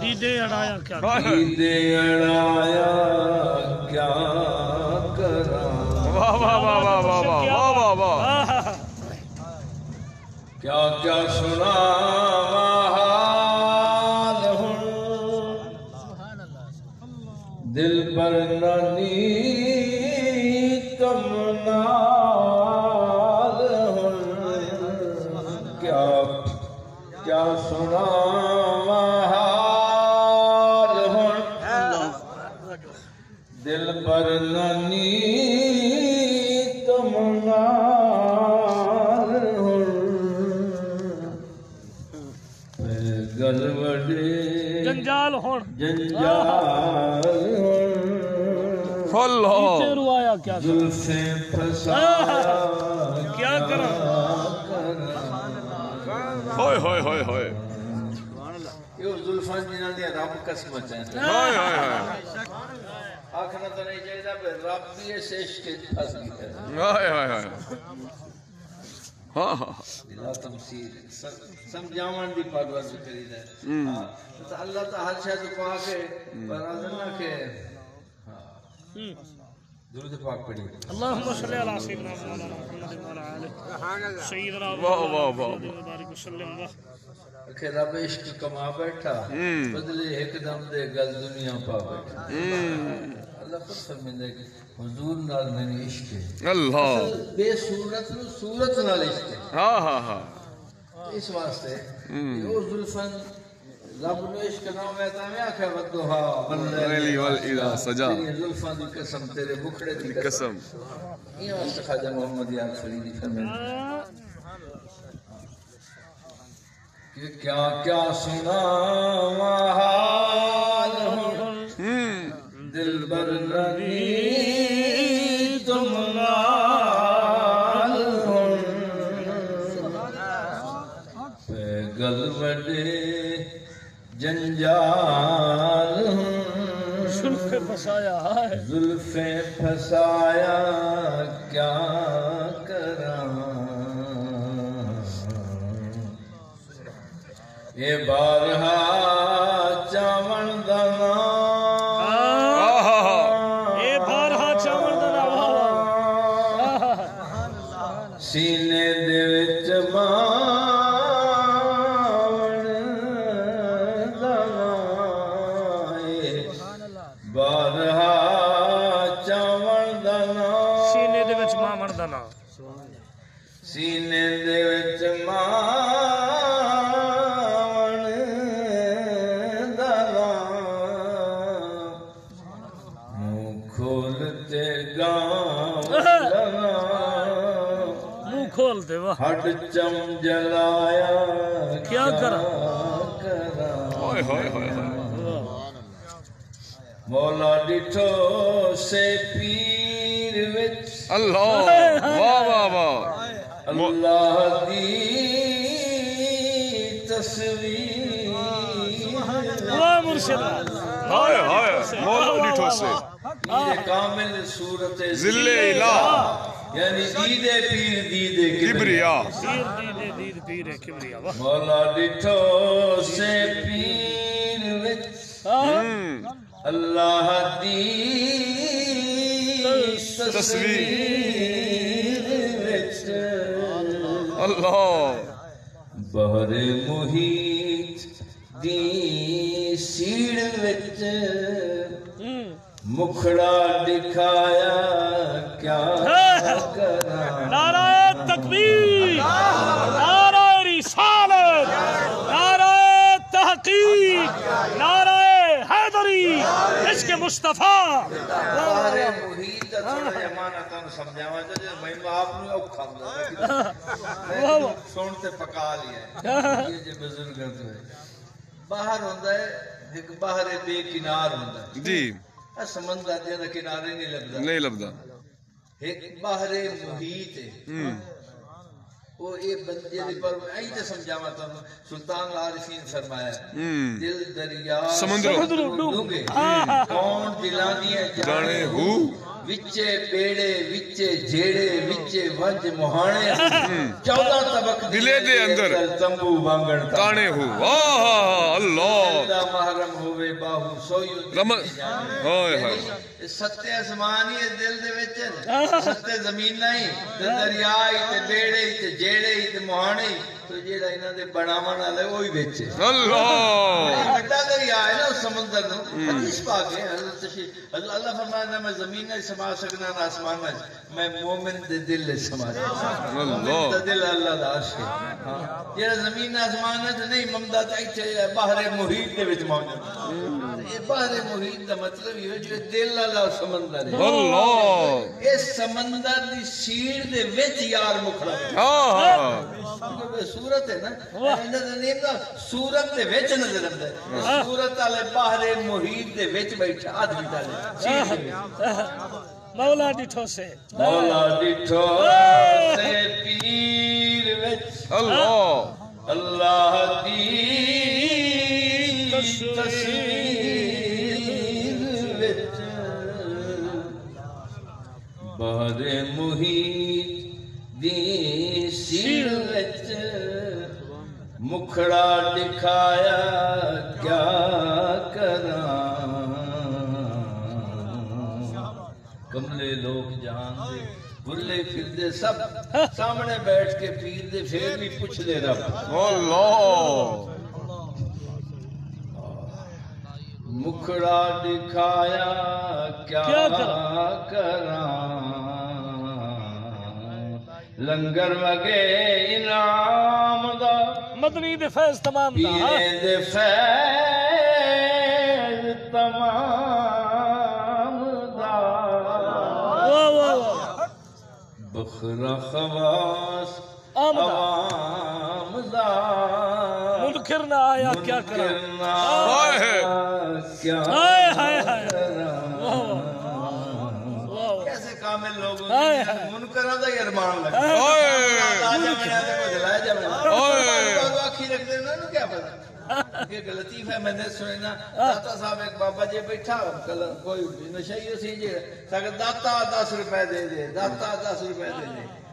دیدے اڑایا کیا دیدے اڑایا کیا کراں واہ واہ واہ واہ واہ واہ واہ واہ واہ کیا کیا سنا حال ہوں؟ دل پر نانی تمنا ہوں؟ کیا کیا سنا محال ہن دل پر ننی تمنار ہن گل وڈے جنجال ہن جنجال ہن فل ہو زلفیں ہوئے ہوئے ہوئے۔ ہوئے یہ زلفاں جنہاں دی رب قسمت ہیں۔ ہوئے ہوئے ہوئے۔ آخنا تو نہیں چاہیے کہ رب بھی اس عشق کے پھنس گیا ہے۔ ہوئے ہوئے ہوئے۔ ہاں ہاں بلا تمثیل۔ سمجھاون دی پرواز کری ہے ہاں، تو اللہ تعالی ہر شے تو پا کے پر نہ کہ ہاں۔ درود پاک پڑھی اللهم صل على سيدنا مولانا محمد وعلى اله سيدنا واہ واہ واہ وبارك وسلم کہ رب عشق کما بیٹھا بدلے ایک دم دے گل دنیا پا بیٹھا۔ اللہ خود فرمیندے کہ حضور نال میں عشق ہے۔ اللہ۔ بے صورت نو صورت نال عشق ہے۔ ہاں ہاں ہاں۔ اس واسطے او زلفن رب نو عشق نہ ہوئے تا میں آکھا ودوہا ریلی والاذا سجا۔ تیری زلفان دی قسم تیرے بکھڑے دی قسم۔ یہ واسطے خواجہ محمد یار فریدی فرمیندے کہ کیا کیا سنا حال ہوں؟ دل بر نبی تم نال ہوں؟ پیگل وڈے جنجال ہوں شلف بسایا ہے۔ زلفیں پھسایا کیا کراں؟ یہ بارہا چاون دنا دا نام سینے دے وچ ماون دنا منہ کھول تے گاؤں دنا منہ کھول دے واہ۔ ہڈ چم جلایا کیا کرا؟ ہوئے ہوئے ہوئے مولا ڈٹھو سے وچ اللہ واہ واہ واہ۔ اللہ دی تصویر۔ واہ مرشد ہائے ہائے مولا ڈیٹھو سے پیر کامل صورت ذل الہ۔ یعنی دید پیر دید کبریا۔ پیر دید دید پیر کبریا۔ واہ مولا ڈٹھو سے پیر وچ۔ اللہ دی تصویر اللہ بہر محیط دی سیڑ وچ مکھڑا دکھایا کیا کراں؟ ہے باہر ہوندا ہے ایک باہر بے کنار ہوندا ہے۔ جی۔ سمندر دا کنارے نہیں لگدا نہیں لبدا۔ ایک باہر محیط ہے۔ وہ ایک بندے دے پر ائی تے سمجھاواں تانوں سلطان العارفین فرمایا دل دریا سمندر۔ ڈوبے۔ ہاں۔ کون دلاں دی جانے ہو۔ وچے پیڑے وچے جیڑے وچے وج موہانے چودہ طبق دلے دے اندر تمبو وانگن تانے ہو۔ واہ اللہ۔ محرم ہوے باہو سوئی رمضان۔ ہائے ہائے۔ ستے آسمان ہی دل دے وچن ستے زمین نہیں تے دریا ہی تے بیڑے ہی تے جیڑے ہی تے مہانے ہی تو جیڑا رہینا دے بڑا مانا لے وہی وچ ہے۔ اللہ۔ بڑا دریا ہے نا سمندر نو حدیث پاک ہے حضرت شیخ اللہ اللہ فرمایا میں زمین نہیں سما سکنا نا آسمان نہیں میں مومن دے دل لے سما سکنا۔ اللہ۔ دے دل اللہ دا عاشق جیڑا زمین نا آسمان نہ نہیں ممدہ تے چاہیے بحر محیط دے وچ موجود۔ ہے بحر محیط دا مطلب یہ ہے جو دل دا سمندر ہے اللہ اس سمندر دی سیر دے وچ یار مکھڑا ہے صورت ہے نا نظر نہیں دا صورت دے وچ نظر آندا صورت والے باہر محیط دے وچ بیٹھا آدمی دا مولا ڈٹھو سے مولا ڈٹھو سے پیر وچ اللہ اللہ دی تصویر وچ بہر محیط دی مکھڑا دکھایا کیا کرا کملے لوگ جہان دے بلے پھر دے سب سامنے بیٹھ کے پیر دے، پھر بھی پوچھ لے رب۔ اللہ! ٹکڑا دکھایا کیا کراں؟ لنگر وگے انعام دا۔ مدنی دے فیض تمام دا ہاں؟ پیرے دے فیض تمام دا۔ بخرا خواس عوام دا۔ منکر نہ آیا کیا کرا کیسے کامل لوگوں منکرہ دا لگا یہ ہے میں نے داتا صاحب ایک بابا جی بیٹھا کوئی نشہ داتا دس روپے دے دے داتا دس روپے دے دے